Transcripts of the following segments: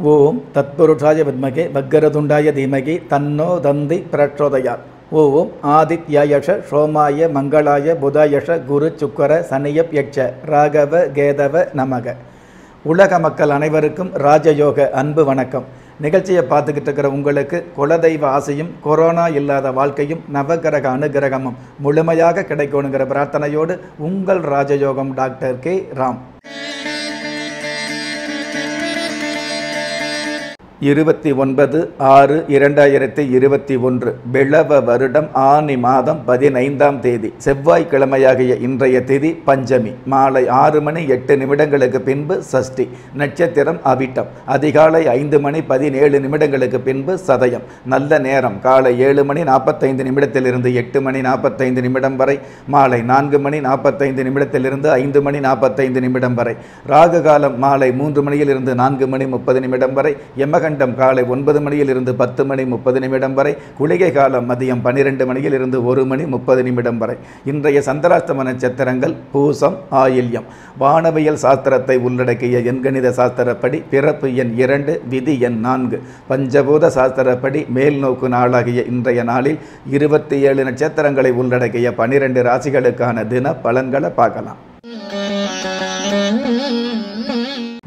ஓம் தத்புருஷாய வித்மகே பக்கரதுண்டாய தீமகி தன்னோ தந்தி பிரச்சோதயார் ஓம் ஆதித்யாயஷ சோமாய மங்களாய புதாயஷ குரு சுக்கர சனியப் யட்ச ராகவ கேதவ நமக. உலக மக்கள் அனைவருக்கும் ராஜயோக அன்பு வணக்கம். நிகழ்ச்சியை பார்த்துக்கிட்டு இருக்கிற உங்களுக்கு குலதெய்வ ஆசையும் கொரோனா இல்லாத வாழ்க்கையும் நவகிரக அனுகிரகமும் முழுமையாக கிடைக்கணுங்கிற பிரார்த்தனையோடு உங்கள் ராஜயோகம் டாக்டர் கே. ராம். இருபத்தி ஒன்பது ஆறு இரண்டாயிரத்தி இருபத்தி ஒன்று. பிளவ வருடம் ஆனி மாதம் பதினைந்தாம் தேதி. செவ்வாய்க்கிழமையாகிய இன்றைய திதி பஞ்சமி. மாலை ஆறு மணி எட்டு நிமிடங்களுக்கு பின்பு சஷ்டி. நட்சத்திரம் அவிட்டம். அதிகாலை ஐந்து மணி பதினேழு நிமிடங்களுக்கு பின்பு சதயம். நல்ல நேரம். காலை ஏழு மணி நாற்பத்தைந்து நிமிடத்திலிருந்து எட்டு மணி நாற்பத்தைந்து நிமிடம் வரை. மாலை நான்கு மணி நாற்பத்தைந்து நிமிடத்திலிருந்து ஐந்து மணி நாற்பத்தைந்து நிமிடம் வரை. ராகு காலம் மாலை மூன்று மணியிலிருந்து நான்கு மணி முப்பது நிமிடம் வரை. யமக கண்டம் காலை ஒன்பது மணியில் இருந்து பத்து மணி முப்பது நிமிடம் வரை குளிகை காலம் மதியம் பன்னிரெண்டு மணியில் இருந்து ஒரு மணி முப்பது நிமிடம் வரை. இன்றைய சந்திராஷ்டம நட்சத்திரங்கள் பூசம் ஆயில்யம். வானவியல் சாஸ்திரத்தை உள்ளடக்கிய எண்கணித சாஸ்திரப்படி பிறப்பு எண் இரண்டு விதி எண் நான்கு. பஞ்சபூத சாஸ்திரப்படி மேல் நோக்கு நாளாகிய இன்றைய நாளில் இருபத்தி ஏழு நட்சத்திரங்களை உள்ளடக்கிய பனிரெண்டு ராசிகளுக்கான தின பலன்களை பார்க்கலாம்.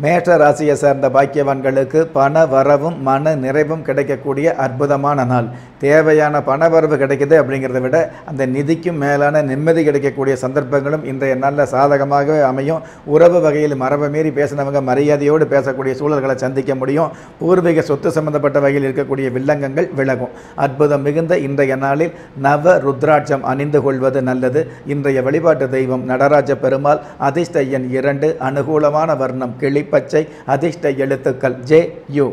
மேஷ ராசியை சேர்ந்த பாக்கியவான்களுக்கு பண வரவும் மன நிறைவும் கிடைக்கக்கூடிய அற்புதமான நாள். தேவையான பண வரவு கிடைக்குது அப்படிங்கிறத விட அந்த நிதிக்கும் மேலான நிம்மதி கிடைக்கக்கூடிய சந்தர்ப்பங்களும் இன்றைய நல்ல சாதகமாகவே அமையும். உறவு வகையில் மரபை மீறி பேசினவங்க மரியாதையோடு பேசக்கூடிய சூழல்களை சந்திக்க முடியும். பூர்வீக சொத்து சம்பந்தப்பட்ட வகையில் இருக்கக்கூடிய வில்லங்கங்கள் விலகும். அற்புதம் மிகுந்த இன்றைய நாளில் நவ ருத்ராட்சம் அணிந்து கொள்வது நல்லது. இன்றைய வழிபாட்டு தெய்வம் நடராஜ பெருமாள் அதிர்ஷ்ட எண் இரண்டு அனுகூலமான வர்ணம் பச்சை அதிர்ஷ்ட எழுத்துக்கள் ஜே யு.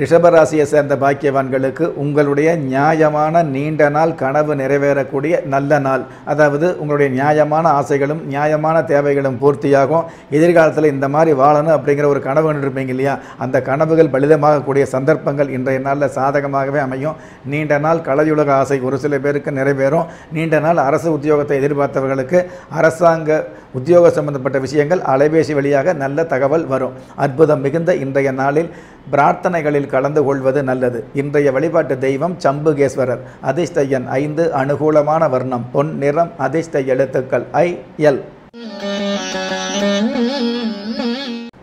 ரிஷபராசியை சேர்ந்த பாக்கியவான்களுக்கு உங்களுடைய நியாயமான நீண்ட நாள் கனவு நிறைவேறக்கூடிய நல்ல நாள். அதாவது உங்களுடைய நியாயமான ஆசைகளும் நியாயமான தேவைகளும் பூர்த்தியாகும். எதிர்காலத்தில் இந்த மாதிரி வாழணும் அப்படிங்கிற ஒரு கனவு இருப்பீங்க இல்லையா? அந்த கனவுகள் பலிதமாகக்கூடிய சந்தர்ப்பங்கள் இன்றைய நாளில் சாதகமாகவே அமையும். நீண்ட நாள் கலையுலக ஆசை ஒரு சில பேருக்கு நிறைவேறும். நீண்ட நாள் அரசு உத்தியோகத்தை எதிர்பார்த்தவர்களுக்கு அரசாங்க உத்தியோக சம்பந்தப்பட்ட விஷயங்கள் அலைபேசி வழியாக நல்ல தகவல் வரும். அற்புதம் மிகுந்த இன்றைய நாளில் பிரார்த்தனைகளில் கலந்து கொள்வது நல்லது. இன்றைய வழிபாட்டு தெய்வம் சம்புகேஸ்வரர். அதிர்ஷ்ட எண் ஐந்து அனுகூலமான வர்ணம். பொன் நிறம் அதிர்ஷ்ட எழுத்துக்கள். I L.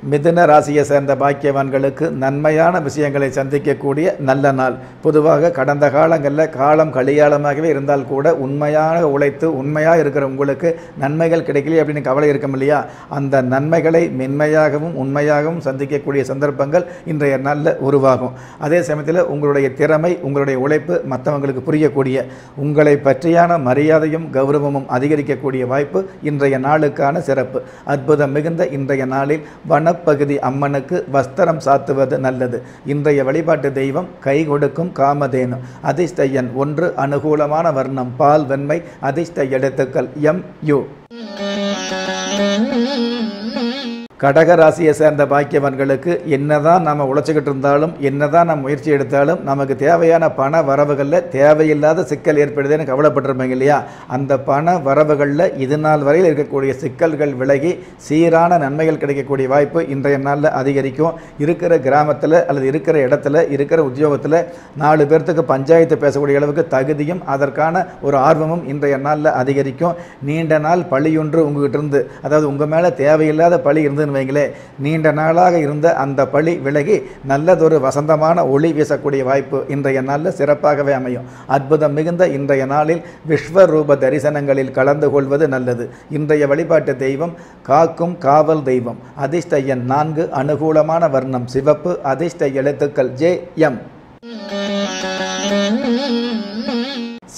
மிதுன ராசியை சேர்ந்த பாக்கியவான்களுக்கு நன்மையான விஷயங்களை சந்திக்கக்கூடிய நல்ல நாள். பொதுவாக கடந்த காலங்களில் காலம் கலியாளமாகவே இருந்தால் கூட உண்மையாக உழைத்து உண்மையாக இருக்கிற உங்களுக்கு நன்மைகள் கிடைக்கலையே அப்படின்னு கவலை இருக்கும் இல்லையா? அந்த நன்மைகளை மென்மையாகவும் உண்மையாகவும் சந்திக்கக்கூடிய சந்தர்ப்பங்கள் இன்றைய நாளில் உருவாகும். அதே சமயத்தில் உங்களுடைய திறமை உங்களுடைய உழைப்பு மற்றவங்களுக்கு புரியக்கூடிய உங்களை பற்றியான மரியாதையும் கௌரவமும் அதிகரிக்கக்கூடிய வாய்ப்பு இன்றைய நாளுக்கான சிறப்பு. அற்புதம் மிகுந்த இன்றைய நாளில் வன மனப்பகுதி அம்மனுக்கு வஸ்திரம் சாத்துவது நல்லது. இன்றைய வழிபாட்டு தெய்வம் கை கொடுக்கும் காமதேனு அதிர்ஷ்ட எண் ஒன்று அனுகூலமான வர்ணம் பால் வெண்மை அதிர்ஷ்ட எழுத்துக்கள் எம் யு. கடக ராசியை சேர்ந்த பாக்கியவன்களுக்கு என்னதான் நம்ம உழைச்சிக்கிட்டு இருந்தாலும் என்னதான் நம்ம முயற்சி எடுத்தாலும் நமக்கு தேவையான பண வரவுகளில் தேவையில்லாத சிக்கல் ஏற்படுதுன்னு கவலைப்பட்டிருப்பாங்க இல்லையா? அந்த பண வரவுகளில் இது நாள் வரையில் இருக்கக்கூடிய சிக்கல்கள் விலகி சீரான நன்மைகள் கிடைக்கக்கூடிய வாய்ப்பு இன்றைய நாளில் அதிகரிக்கும். இருக்கிற கிராமத்தில் அல்லது இருக்கிற இடத்துல இருக்கிற உத்தியோகத்தில் நாலு பேர்த்துக்கு பஞ்சாயத்து பேசக்கூடிய அளவுக்கு தகுதியும் அதற்கான ஒரு ஆர்வமும் இன்றைய நாளில் அதிகரிக்கும். நீண்ட நாள் பழியொன்று உங்ககிட்ட இருந்து அதாவது உங்கள் மேலே தேவையில்லாத பழி இருந்து வைங்களே நீண்ட நாளாக இருந்த அந்த பழி விலகி நல்லதொரு வசந்தமான ஒளி வீசக்கூடிய வாய்ப்பு இன்றைய நாளில் சிறப்பாகவே அமையும். அற்புதம் மிகுந்த இன்றைய நாளில் விஸ்வரூப தரிசனங்களில் கலந்து கொள்வது நல்லது. இன்றைய வழிபாட்டு தெய்வம் காக்கும் காவல் தெய்வம். அதிர்ஷ்ட எண் நான்கு அனுகூலமான வர்ணம் சிவப்பு அதிர்ஷ்ட எழுத்துக்கள் ஜே எம்.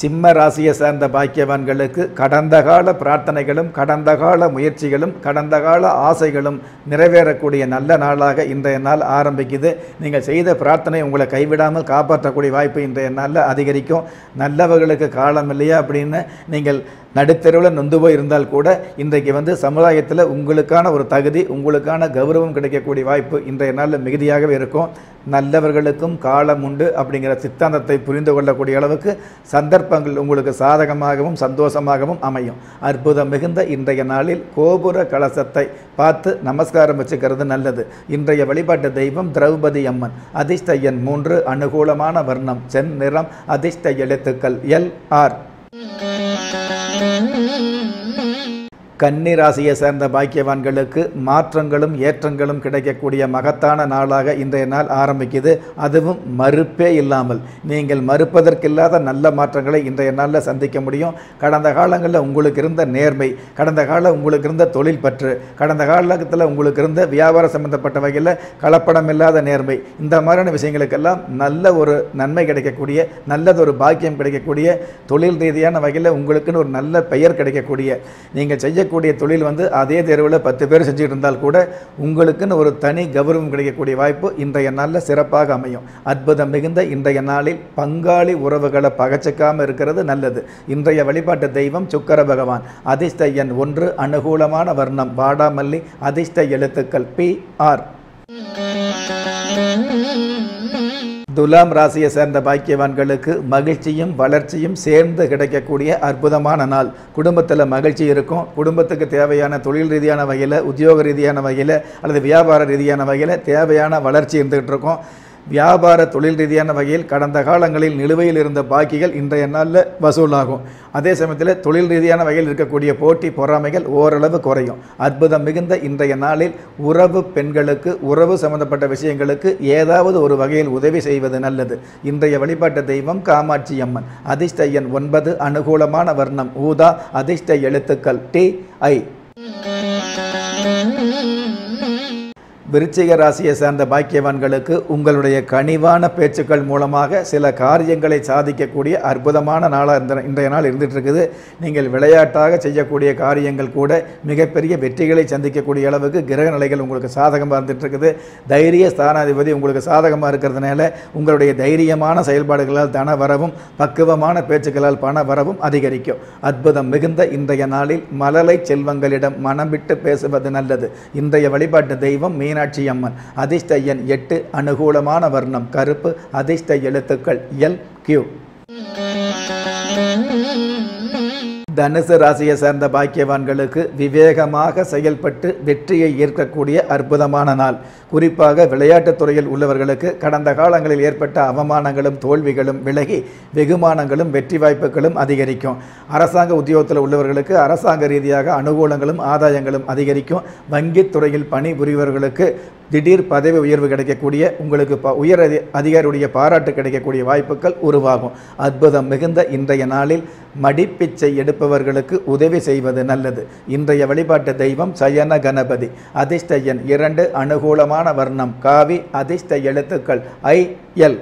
சிம்ம ராசியை சேர்ந்த பாக்கியவான்களுக்கு கடந்த கால பிரார்த்தனைகளும் கடந்த கால முயற்சிகளும் கடந்த கால ஆசைகளும் நிறைவேறக்கூடிய நல்ல நாளாக இன்றைய நாள் ஆரம்பிக்குது. நீங்கள் செய்த பிரார்த்தனை உங்களை கைவிடாமல் காப்பாற்றக்கூடிய வாய்ப்பு இன்றைய நாளில் அதிகரிக்கும். நல்லவர்களுக்கு காலம் இல்லையா அப்படின்னு நீங்கள் நடுத்தெருவில் நொந்து போய் இருந்தால் கூட இன்றைக்கு வந்து சமுதாயத்தில் உங்களுக்கான ஒரு தகுதி உங்களுக்கான கௌரவம் கிடைக்கக்கூடிய வாய்ப்பு இன்றைய நாளில் மிகுதியாகவே இருக்கும். நல்லவர்களுக்கும் காலம் உண்டு அப்படிங்கிற சித்தாந்தத்தை புரிந்து கொள்ளக்கூடிய அளவுக்கு சந்தர்ப்பங்கள் உங்களுக்கு சாதகமாகவும் சந்தோஷமாகவும் அமையும். அற்புதம் மிகுந்த இன்றைய நாளில் கோபுர கலசத்தை பார்த்து நமஸ்காரம் வச்சுக்கிறது நல்லது. இன்றைய வழிபாட்டு தெய்வம் திரௌபதி அம்மன். அதிர்ஷ்ட எண் மூன்று அனுகூலமான வர்ணம். செந்நிறம் அதிர்ஷ்ட எழுத்துக்கள் எல் ஆர். Mm-hmm. கன்னி ராசியை சேர்ந்த பாக்கியவான்களுக்கு மாற்றங்களும் ஏற்றங்களும் கிடைக்கக்கூடிய மகத்தான நாளாக இன்றைய நாள் ஆரம்பிக்குது. அதுவும் மறுப்பே இல்லாமல் நீங்கள் மறுப்பதற்கில்லாத நல்ல மாற்றங்களை இன்றைய நாளில் சந்திக்க முடியும். கடந்த காலங்களில் உங்களுக்கு இருந்த நேர்மை கடந்த காலம் உங்களுக்கு இருந்த தொழில் பற்று கடந்த காலத்தில் உங்களுக்கு இருந்த வியாபாரம் சம்பந்தப்பட்ட வகையில் கலப்படம் இல்லாத நேர்மை இந்த மாதிரியான விஷயங்களுக்கெல்லாம் நல்ல ஒரு நன்மை கிடைக்கக்கூடிய நல்லதொரு பாக்கியம் கிடைக்கக்கூடிய தொழில் ரீதியான வகையில் உங்களுக்குன்னு ஒரு நல்ல பெயர் கிடைக்கக்கூடிய நீங்கள் செய்யக்கூடிய தொழில் வந்து அதே தெருவில் பத்து பேர் செஞ்சுட்டு இருந்தால் கூட உங்களுக்குன்னு ஒரு தனி கௌரவம் கிடைக்கக்கூடிய வாய்ப்பு இன்றைய நாளில் சிறப்பாக அமையும். அற்புதம் மிகுந்த இன்றைய நாளில் பங்காளி உறவுகளை பகச்சிக்காமல் இருக்கிறது நல்லது. இன்றைய வழிபாட்டு தெய்வம் சுக்கர பகவான். அதிர்ஷ்ட எண் ஒன்று அனுகூலமான வர்ணம் வாடாமல்லி அதிர்ஷ்ட எழுத்துக்கள் பி ஆர். துலாம் ராசியை சேர்ந்த பாக்கியவான்களுக்கு மகிழ்ச்சியும் வளர்ச்சியும் சேர்ந்து கிடைக்கக்கூடிய அற்புதமான நாள். குடும்பத்தில் மகிழ்ச்சி இருக்கும். குடும்பத்துக்கு தேவையான தொழில் ரீதியான வகையில் உத்தியோக ரீதியான வகையில் அல்லது வியாபார ரீதியான வகையில் தேவையான வளர்ச்சி இருந்துகிட்டு இருக்கும். வியாபார தொழில் ரீதியான வகையில் கடந்த காலங்களில் நிலுவையில் இருந்த பாக்கிகள் இன்றைய நாளில் வசூலாகும். அதே சமயத்தில் தொழில் ரீதியான வகையில் இருக்கக்கூடிய போட்டி பொறாமைகள் ஓரளவு குறையும். அற்புதம் மிகுந்த இன்றைய நாளில் உறவு பெண்களுக்கு உறவு சம்பந்தப்பட்ட விஷயங்களுக்கு ஏதாவது ஒரு வகையில் உதவி செய்வது நல்லது. இன்றைய வழிபாட்டு தெய்வம் காமாட்சி அம்மன். அதிர்ஷ்ட எண் ஒன்பது அனுகூலமான வர்ணம் ஊதா அதிர்ஷ்ட எழுத்துக்கள் டி ஐ. விருச்சிக ராசியை சேர்ந்த பாக்கியவான்களுக்கு உங்களுடைய கனிவான பேச்சுக்கள் மூலமாக சில காரியங்களை சாதிக்கக்கூடிய அற்புதமான நாளாக இருந்த இன்றைய நாள் இருந்துட்டு இருக்குது நீங்கள் விளையாட்டாக செய்யக்கூடிய காரியங்கள் கூட மிகப்பெரிய வெற்றிகளை சந்திக்கக்கூடிய அளவுக்கு கிரக நிலைகள் உங்களுக்கு சாதகமாக இருந்துட்டு இருக்குது தைரிய ஸ்தானாதிபதி உங்களுக்கு சாதகமாக இருக்கிறதுனால உங்களுடைய தைரியமான செயல்பாடுகளால் தன வரவும் பக்குவமான பேச்சுக்களால் பண வரவும் அதிகரிக்கும். அற்புதம் மிகுந்த இன்றைய நாளில் மலலை செல்வங்களிடம் மனம் விட்டு பேசுவது நல்லது. இன்றைய வழிபாட்டு தெய்வம் மீனாட்சி அம்மன். அதிர்ஷ்ட எண் எட்டு அனுகூலமான வர்ணம் கருப்பு அதிர்ஷ்ட எழுத்துக்கள் எல் கியூ. தனுசு ராசியை சேர்ந்த பாக்கியவான்களுக்கு விவேகமாக செயல்பட்டு வெற்றியை ஈர்க்கக்கூடிய அற்புதமான நாள். குறிப்பாக விளையாட்டுத் துறையில் உள்ளவர்களுக்கு கடந்த காலங்களில் ஏற்பட்ட அவமானங்களும் தோல்விகளும் விலகி வெகுமானங்களும் வெற்றி வாய்ப்புகளும் அதிகரிக்கும். அரசாங்க உத்தியோகத்தில் உள்ளவர்களுக்கு அரசாங்க ரீதியாக அனுகூலங்களும் ஆதாயங்களும் அதிகரிக்கும். வங்கித் துறையில் பணிபுரிவர்களுக்கு திடீர் பதவி உயர்வு கிடைக்கக்கூடிய உங்களுக்கு ப உயர் அதி அதிகாரியுடைய பாராட்டு கிடைக்கக்கூடிய வாய்ப்புகள் உருவாகும். அற்புதம் மிகுந்த இன்றைய நாளில் மடிப்பிச்சை இருப்பவர்களுக்கு உதவி செய்வது நல்லது. இன்றைய வழிபாட்டு தெய்வம் சயன கணபதி. அதிர்ஷ்ட எண் இரண்டு அனுகூலமான வர்ணம். காவி அதிர்ஷ்ட எழுத்துக்கள். I L.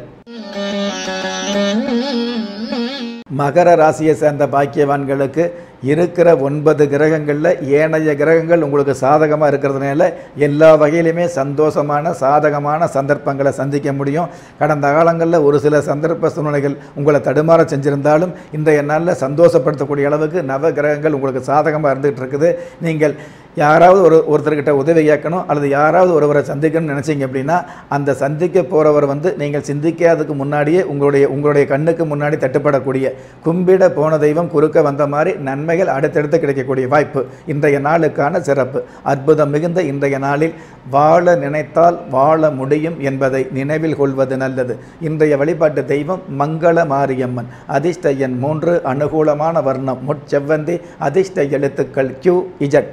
மகர ராசியை சேர்ந்த பாக்கியவான்களுக்கு இருக்கிற ஒன்பது கிரகங்களில் ஏனைய கிரகங்கள் உங்களுக்கு சாதகமாக இருக்கிறதுனால எல்லா வகையிலுமே சந்தோஷமான சாதகமான சந்தர்ப்பங்களை சந்திக்க முடியும். கடந்த காலங்களில் ஒரு சில சந்தர்ப்ப சூழ்நிலைகள் உங்களை தடுமாற செஞ்சிருந்தாலும் இன்றைய நாளில் சந்தோஷப்படுத்தக்கூடிய அளவுக்கு நவ கிரகங்கள் உங்களுக்கு சாதகமாக இருந்துகிட்டு இருக்குது. நீங்கள் யாராவது ஒரு ஒருத்தர்கிட்ட உதவி கேட்கணும் அல்லது யாராவது ஒருவரை சந்திக்கணும்னு நினச்சிங்க அப்படின்னா அந்த சந்திக்க போகிறவர் வந்து நீங்கள் சிந்திக்காததுக்கு முன்னாடியே உங்களுடைய உங்களுடைய கண்ணுக்கு முன்னாடி தட்டுப்படக்கூடிய கும்பிட போன தெய்வம் குறுக்க வந்த மாதிரி நன்மை நன்மைகள் அடுத்தடுத்து கிடைக்கக்கூடிய வாய்ப்பு. இன்றைய நாளுக்கான சிறப்பு. அற்புதம் மிகுந்த இன்றைய நாளில் வாழ நினைத்தால் வாழ முடியும் என்பதை நினைவில் கொள்வது நல்லது. இன்றைய வழிபாட்டு தெய்வம் மங்கள மாரியம்மன். அதிர்ஷ்ட எண் மூன்று அனுகூலமான வர்ணம். முட்செவ்வந்தி அதிர்ஷ்ட எழுத்துக்கள் கியூ இஜட்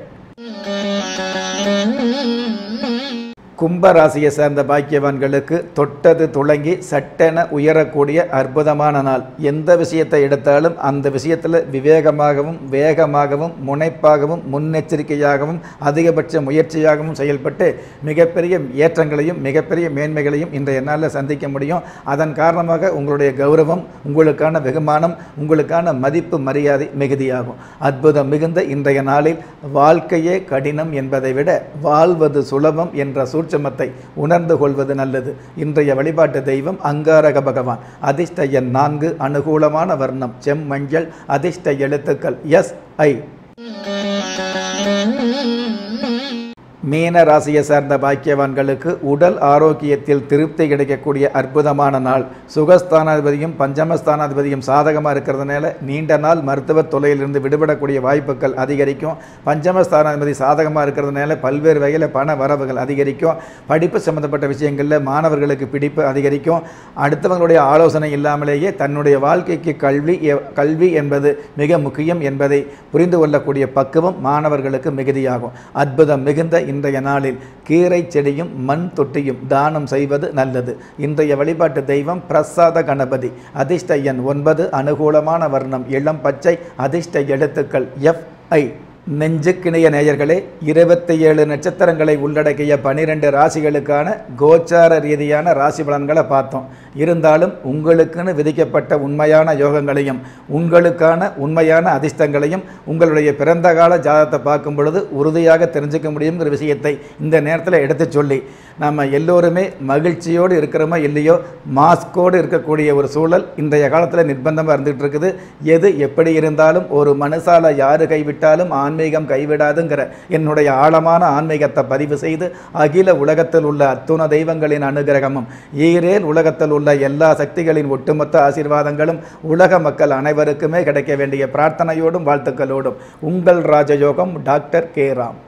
கும்பராசியை சேர்ந்த பாக்கியவான்களுக்கு தொட்டது துளங்கி சட்டென உயரக்கூடிய அற்புதமான நாள். எந்த விஷயத்தை எடுத்தாலும் அந்த விஷயத்தில் விவேகமாகவும் வேகமாகவும் முனைப்பாகவும் முன்னெச்சரிக்கையாகவும் அதிகபட்ச முயற்சியாகவும் செயல்பட்டு மிகப்பெரிய ஏற்றங்களையும் மிகப்பெரிய மேன்மைகளையும் இன்றைய நாளில் சந்திக்க முடியும். அதன் காரணமாக உங்களுடைய கௌரவம் உங்களுக்கான வெகுமானம் உங்களுக்கான மதிப்பு மரியாதை மிகுதியாகும். அற்புதம் மிகுந்த இன்றைய நாளில் வாழ்க்கையே கடினம் என்பதை விட வாழ்வது சுலபம் என்ற சூட் சூட்சமத்தை உணர்ந்து கொள்வது நல்லது. இன்றைய வழிபாட்டு தெய்வம் அங்காரக பகவான். அதிர்ஷ்ட எண் நான்கு அனுகூலமான வர்ணம் செம்மஞ்சள் அதிர்ஷ்ட எழுத்துக்கள் எஸ் ஐ மீன ராசியை சார்ந்த பாக்கியவான்களுக்கு உடல் ஆரோக்கியத்தில் திருப்தி கிடைக்கக்கூடிய அற்புதமான நாள். சுகஸ்தானாதிபதியும் பஞ்சமஸ்தானாதிபதியும் சாதகமாக இருக்கிறதுனால நீண்ட நாள் மருத்துவ தொலையிலிருந்து விடுபடக்கூடிய வாய்ப்புகள் அதிகரிக்கும். பஞ்சமஸ்தானாதிபதி சாதகமாக இருக்கிறதுனால பல்வேறு வகையில் பண வரவுகள் அதிகரிக்கும். படிப்பு சம்பந்தப்பட்ட விஷயங்களில் மாணவர்களுக்கு பிடிப்பு அதிகரிக்கும். அடுத்தவங்களுடைய ஆலோசனை இல்லாமலேயே தன்னுடைய வாழ்க்கைக்கு கல்வி எ- கல்வி என்பது மிக முக்கியம் என்பதை புரிந்து கொள்ளக்கூடிய பக்குவம் மாணவர்களுக்கு மிகுதியாகும். அற்புதம் மிகுந்த இன்றைய நாளில் கீரை செடியும் மண் தொட்டியும் தானம் செய்வது நல்லது. இன்றைய வழிபாட்டு தெய்வம் பிரசாத கணபதி. அதிர்ஷ்ட எண் ஒன்பது அனுகூலமான வர்ணம் இளம் பச்சை அதிர்ஷ்ட எழுத்துக்கள் எஃப் ஐ நெஞ்சுக்கிணைய நேயர்களே இருபத்தி ஏழு நட்சத்திரங்களை உள்ளடக்கிய பனிரெண்டு ராசிகளுக்கான கோச்சார ரீதியான ராசி பலன்களை பார்த்தோம். இருந்தாலும் உங்களுக்குன்னு விதிக்கப்பட்ட உண்மையான யோகங்களையும் உங்களுக்கான உண்மையான அதிர்ஷ்டங்களையும் உங்களுடைய பிறந்த கால ஜாதகத்தை பார்க்கும் பொழுது உறுதியாக தெரிஞ்சுக்க முடியுங்கிற விஷயத்தை இந்த நேரத்தில் எடுத்து சொல்லி நம்ம எல்லோருமே மகிழ்ச்சியோடு இருக்கிறோமோ இல்லையோ மாஸ்கோடு இருக்கக்கூடிய ஒரு சூழல் இன்றைய காலத்தில் நிர்பந்தமாக இருந்துகிட்டு இருக்குது. எது எப்படி இருந்தாலும் ஒரு மனுஷால யாரு கைவிட்டாலும் ஆன்மீகம் கைவிடாதுங்கிற என்னுடைய ஆழமான ஆன்மீகத்தை பதிவு செய்து அகில உலகத்தில் உள்ள அத்துண தெய்வங்களின் அனுகிரகமும் ஈரேல் உலகத்தில் உள்ள எல்லா சக்திகளின் ஒட்டுமொத்த ஆசீர்வாதங்களும் உலக மக்கள் அனைவருக்குமே கிடைக்க வேண்டிய பிரார்த்தனையோடும் வாழ்த்துக்களோடும். உங்கள் ராஜயோகம் டாக்டர் கே ராம்.